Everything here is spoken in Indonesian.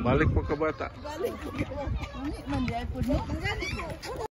Balik pa ka bata. Balik. Puno.